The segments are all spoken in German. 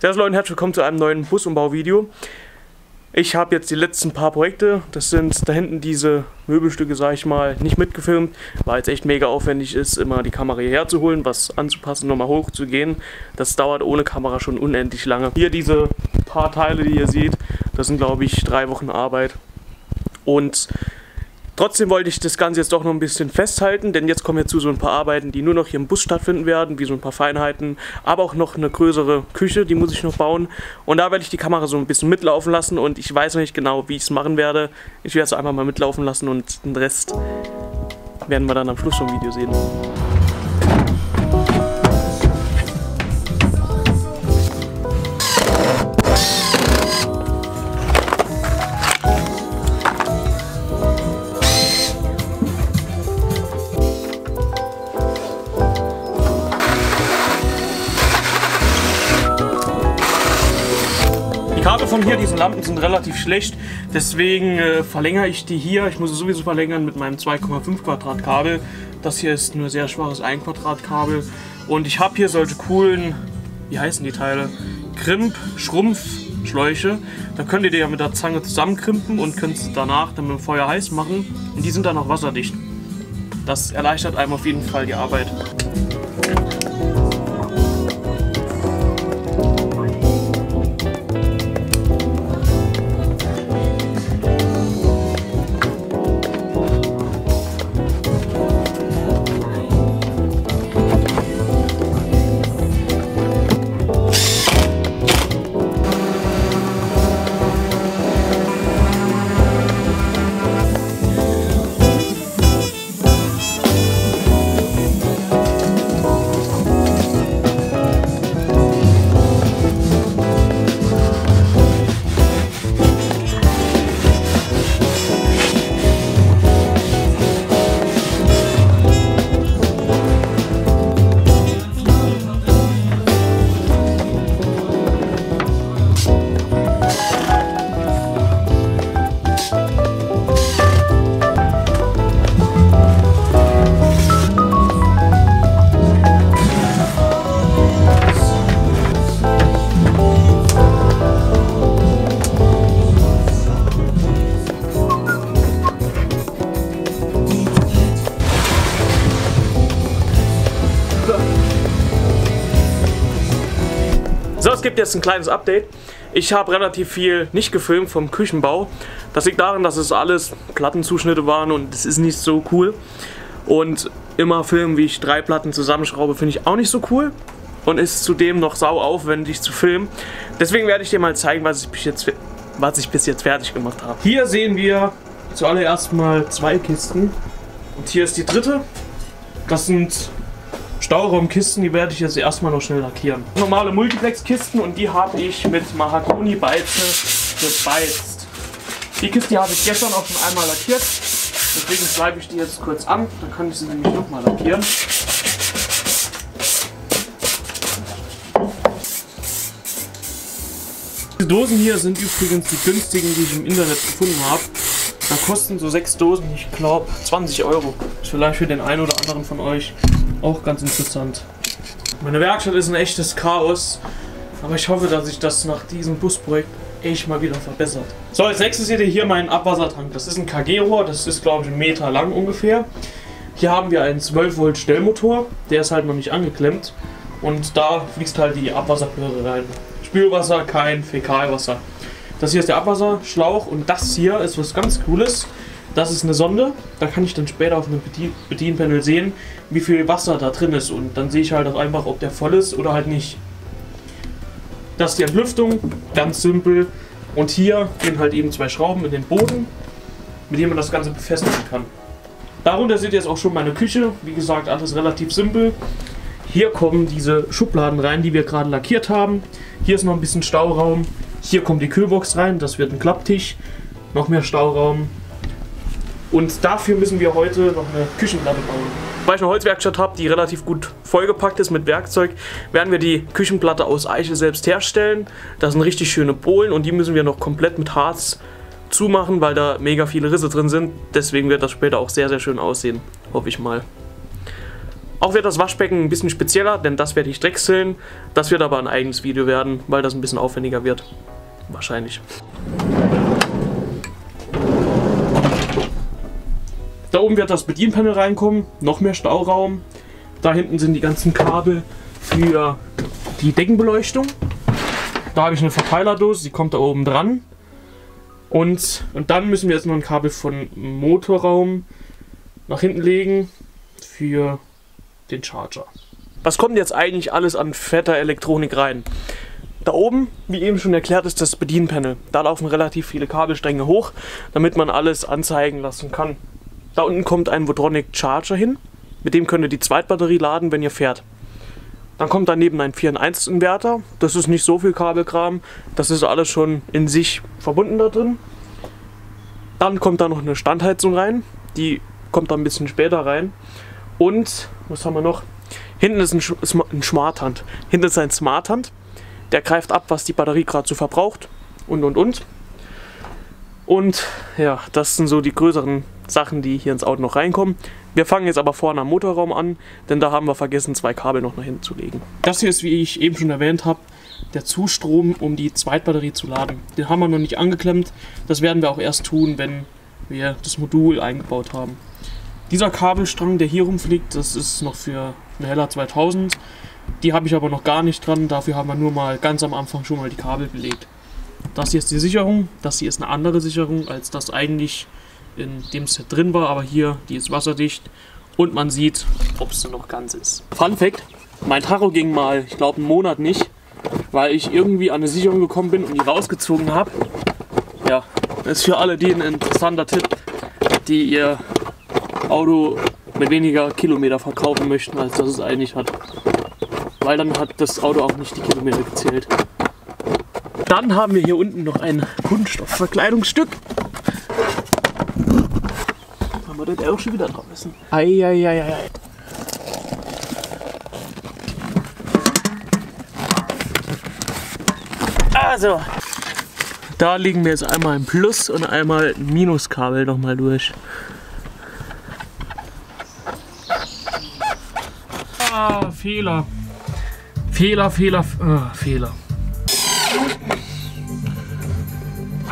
Servus Leute und herzlich willkommen zu einem neuen Busumbau-Video. Ich habe jetzt die letzten paar Projekte, das sind da hinten diese Möbelstücke, sage ich mal, nicht mitgefilmt, weil jetzt echt mega aufwendig ist, immer die Kamera hierher zu holen, was anzupassen, nochmal hoch zu gehen. Das dauert ohne Kamera schon unendlich lange. Hier diese paar Teile, die ihr seht, das sind glaube ich drei Wochen Arbeit. Und Trotzdem wollte ich das Ganze jetzt doch noch ein bisschen festhalten, denn jetzt kommen wir zu so ein paar Arbeiten, die nur noch hier im Bus stattfinden werden, wie so ein paar Feinheiten, aber auch noch eine größere Küche, die muss ich noch bauen. Und da werde ich die Kamera so ein bisschen mitlaufen lassen und ich weiß noch nicht genau, wie ich es machen werde. Ich werde es einfach mal mitlaufen lassen und den Rest werden wir dann am Schluss vom Video sehen. Hier, diese Lampen sind relativ schlecht, deswegen äh, verlängere ich die hier. Ich muss es sowieso verlängern mit meinem 2,5 Quadrat Kabel. Das hier ist nur sehr schwaches 1 Quadrat Kabel. Und ich habe hier solche coolen, wie heißen die Teile? Krimp, Schrumpf, Schläuche. Da könnt ihr die ja mit der Zange zusammenkrimpen und könnt es danach dann mit dem Feuer heiß machen. Und die sind dann auch wasserdicht. Das erleichtert einem auf jeden Fall die Arbeit. Gibt jetzt ein kleines Update. Ich habe relativ viel nicht gefilmt vom Küchenbau. Das liegt daran, dass es alles Plattenzuschnitte waren und es ist nicht so cool. Und immer filmen, wie ich drei Platten zusammenschraube, finde ich auch nicht so cool. Und ist zudem noch sau aufwendig zu filmen. Deswegen werde ich dir mal zeigen, was ich bis jetzt, was ich bis jetzt fertig gemacht habe. Hier sehen wir zuallererst mal zwei Kisten. Und hier ist die dritte. Das sind Stauraumkisten, die werde ich jetzt erstmal noch schnell lackieren. Normale Multiplex-Kisten und die habe ich mit Mahagoni-Beize gebeizt. Die Kiste habe ich gestern auch schon einmal lackiert. Deswegen schreibe ich die jetzt kurz an. Dann kann ich sie nämlich nochmal lackieren. Diese Dosen hier sind übrigens die günstigen, die ich im Internet gefunden habe. Da kosten so sechs Dosen, ich glaube 20 Euro. Ist vielleicht für den einen oder anderen von euch auch ganz interessant. Meine Werkstatt ist ein echtes Chaos, aber ich hoffe, dass sich das nach diesem Busprojekt echt mal wieder verbessert. So, als nächstes seht ihr hier meinen Abwassertank. Das ist ein KG-Rohr, das ist glaube ich einen Meter lang ungefähr. Hier haben wir einen 12 Volt Stellmotor, der ist halt noch nicht angeklemmt und da fließt halt die Abwasserröhre rein. Spülwasser, kein Fäkalwasser. Das hier ist der Abwasserschlauch und das hier ist was ganz cooles. Das ist eine Sonde, da kann ich dann später auf einem Bedien Bedienpanel sehen, wie viel Wasser da drin ist und dann sehe ich halt auch einfach, ob der voll ist oder halt nicht. Das ist die Entlüftung, ganz simpel. Und hier gehen halt eben zwei Schrauben in den Boden, mit denen man das Ganze befestigen kann. Darunter seht ihr jetzt auch schon meine Küche. Wie gesagt, alles relativ simpel. Hier kommen diese Schubladen rein, die wir gerade lackiert haben. Hier ist noch ein bisschen Stauraum. Hier kommt die Kühlbox rein, das wird ein Klapptisch. Noch mehr Stauraum. Und dafür müssen wir heute noch eine Küchenplatte bauen. Weil ich eine Holzwerkstatt habe, die relativ gut vollgepackt ist mit Werkzeug, werden wir die Küchenplatte aus Eiche selbst herstellen. Das sind richtig schöne Bohlen und die müssen wir noch komplett mit Harz zumachen, weil da mega viele Risse drin sind. Deswegen wird das später auch sehr, sehr schön aussehen. Hoffe ich mal. Auch wird das Waschbecken ein bisschen spezieller, denn das werde ich drechseln. Das wird aber ein eigenes Video werden, weil das ein bisschen aufwendiger wird. Wahrscheinlich. Da oben wird das Bedienpanel reinkommen, noch mehr Stauraum. Da hinten sind die ganzen Kabel für die Deckenbeleuchtung. Da habe ich eine Verteilerdose, die kommt da oben dran. Und, und dann müssen wir jetzt noch ein Kabel von Motorraum nach hinten legen für den Charger. Was kommt jetzt eigentlich alles an fetter Elektronik rein? Da oben, wie eben schon erklärt, ist das Bedienpanel. Da laufen relativ viele Kabelstränge hoch, damit man alles anzeigen lassen kann. Da unten kommt ein Votronic Charger hin. Mit dem könnt ihr die Zweitbatterie laden, wenn ihr fährt. Dann kommt daneben ein 4 in 1 Inverter. Das ist nicht so viel Kabelkram. Das ist alles schon in sich verbunden da drin. Dann kommt da noch eine Standheizung rein. Die kommt da ein bisschen später rein. Und, was haben wir noch? Hinten ist ein, ein Smart Hand. Hinten ist ein Smart Hand. Der greift ab, was die Batterie gerade so verbraucht. Und, und, und. Und ja, das sind so die größeren Sachen, die hier ins Auto noch reinkommen. Wir fangen jetzt aber vorne am Motorraum an, denn da haben wir vergessen, zwei Kabel noch nach hinten zu legen. Das hier ist, wie ich eben schon erwähnt habe, der Zustrom, um die Zweitbatterie zu laden. Den haben wir noch nicht angeklemmt. Das werden wir auch erst tun, wenn wir das Modul eingebaut haben. Dieser Kabelstrang, der hier rumfliegt, das ist noch für eine Hella 2000. Die habe ich aber noch gar nicht dran. Dafür haben wir nur mal ganz am Anfang schon mal die Kabel belegt. Das hier ist die Sicherung. Das hier ist eine andere Sicherung, als das eigentlich in dem Set drin war, aber hier, die ist wasserdicht und man sieht, ob sie noch ganz ist. Fun Fact, mein Tacho ging mal, ich glaube, einen Monat nicht, weil ich irgendwie an eine Sicherung gekommen bin und die rausgezogen habe. Ja, ist für alle die ein interessanter Tipp, die ihr Auto mit weniger Kilometer verkaufen möchten, als das es eigentlich hat. Weil dann hat das Auto auch nicht die Kilometer gezählt. Dann haben wir hier unten noch ein Kunststoffverkleidungsstück wir das auch schon wieder draußen. Eieieiei. Also, da liegen wir jetzt einmal ein Plus und einmal ein Minuskabel nochmal durch. Ah, Fehler. Fehler, Fehler, ah, Fehler.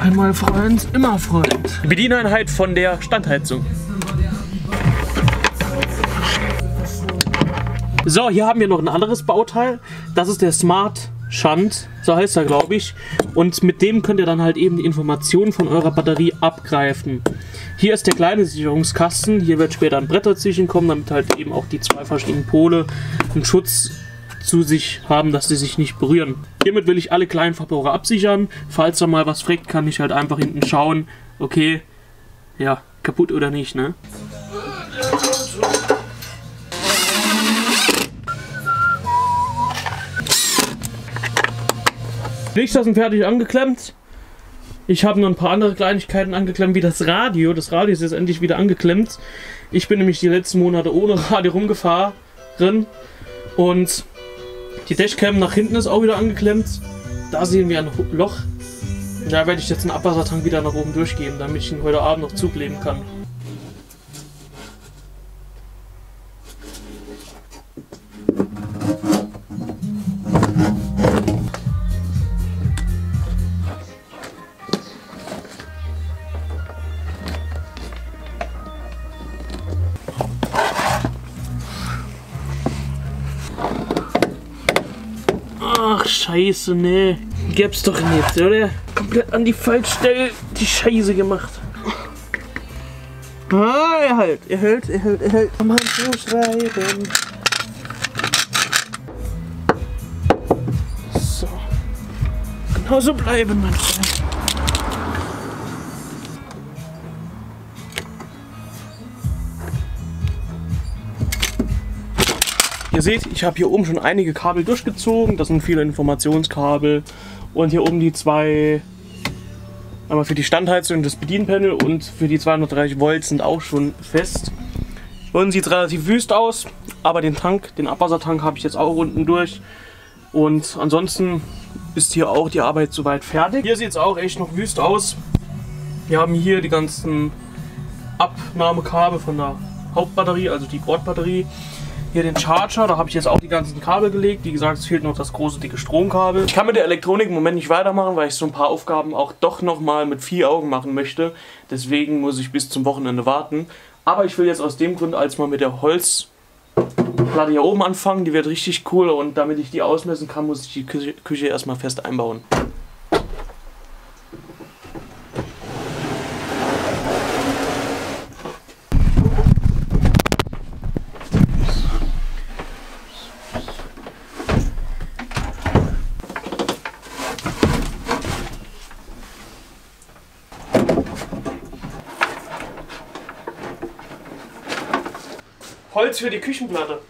Einmal Freund, immer Freund. Die Bedieneinheit von der Standheizung. So, hier haben wir noch ein anderes Bauteil. Das ist der Smart Shunt, so heißt er, glaube ich. Und mit dem könnt ihr dann halt eben die Informationen von eurer Batterie abgreifen. Hier ist der kleine Sicherungskasten. Hier wird später ein Brett dazwischen kommen, damit halt eben auch die zwei verschiedenen Pole einen Schutz zu sich haben, dass sie sich nicht berühren. Hiermit will ich alle kleinen Verbraucher absichern. Falls da mal was fragt, kann ich halt einfach hinten schauen, okay, ja, kaputt oder nicht, ne? Lichter sind fertig angeklemmt. Ich habe noch ein paar andere Kleinigkeiten angeklemmt, wie das Radio. Das Radio ist jetzt endlich wieder angeklemmt. Ich bin nämlich die letzten Monate ohne Radio rumgefahren. Und die Dashcam nach hinten ist auch wieder angeklemmt. Da sehen wir ein Loch. Da werde ich jetzt einen Abwassertank wieder nach oben durchgeben, damit ich ihn heute Abend noch zukleben kann. Scheiße, ne. Gibt's doch nicht, oder? Komplett an die falsche Stelle die Scheiße gemacht. Ah, er hält, er hält, er hält, er hält. Zuschreiben. So. Genau so bleiben, mein Freund. Ihr seht, ich habe hier oben schon einige Kabel durchgezogen. Das sind viele Informationskabel. Und hier oben die zwei, einmal für die Standheizung das Bedienpanel und für die 230 Volt sind auch schon fest. Unten sieht relativ wüst aus, aber den Tank, den Abwassertank habe ich jetzt auch unten durch. Und ansonsten ist hier auch die Arbeit soweit fertig. Hier sieht es auch echt noch wüst aus. Wir haben hier die ganzen Abnahmekabel von der Hauptbatterie, also die Bordbatterie. Hier den Charger, da habe ich jetzt auch die ganzen Kabel gelegt. Wie gesagt, es fehlt noch das große dicke Stromkabel. Ich kann mit der Elektronik im Moment nicht weitermachen, weil ich so ein paar Aufgaben auch doch nochmal mit vier Augen machen möchte. Deswegen muss ich bis zum Wochenende warten. Aber ich will jetzt aus dem Grund als mal mit der Holzplatte hier oben anfangen. Die wird richtig cool und damit ich die ausmessen kann, muss ich die Küche, Küche erstmal fest einbauen. Holz für die Küchenplatte.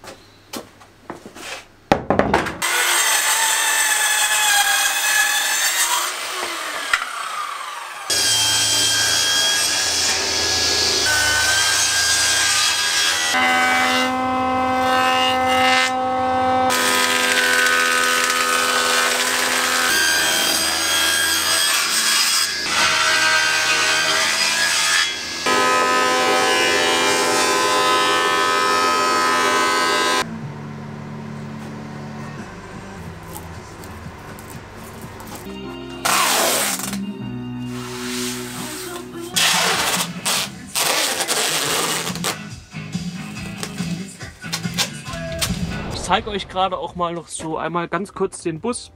Zeige euch gerade auch mal noch so einmal ganz kurz den Bus.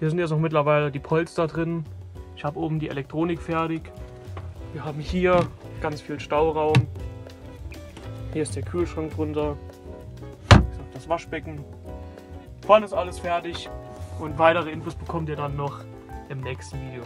Hier sind jetzt noch mittlerweile die Polster drin. Ich habe oben die Elektronik fertig. Wir haben hier ganz viel Stauraum. Hier ist der Kühlschrank drunter. Das Waschbecken. Vorne ist alles fertig. Und weitere Infos bekommt ihr dann noch im nächsten Video.